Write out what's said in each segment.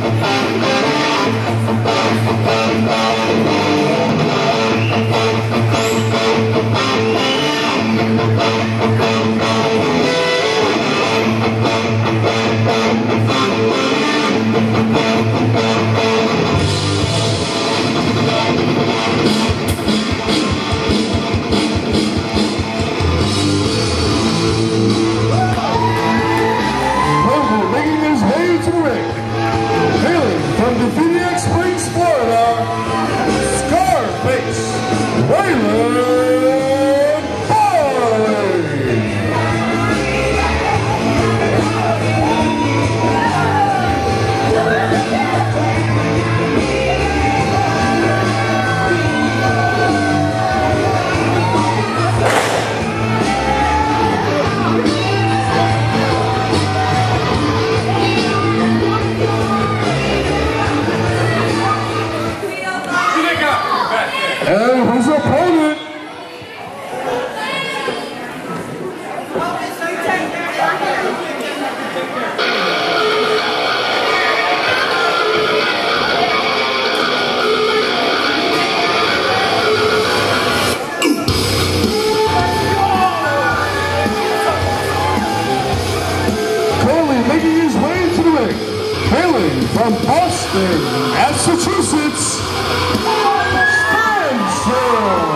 Koval from Boston, Massachusetts, Stanson.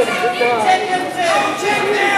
Thank you.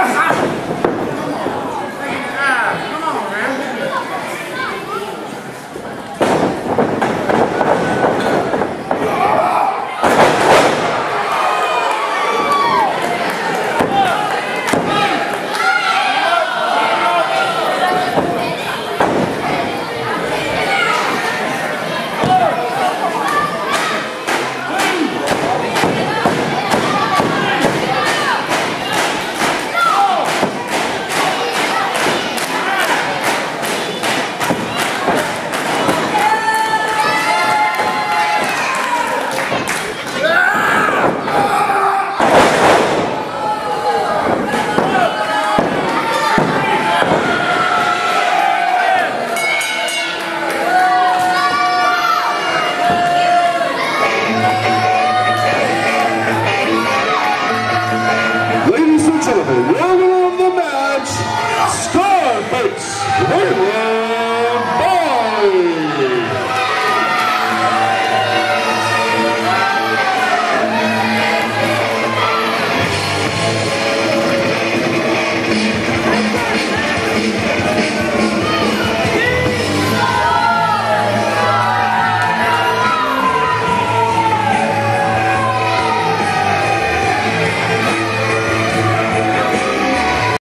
Ah.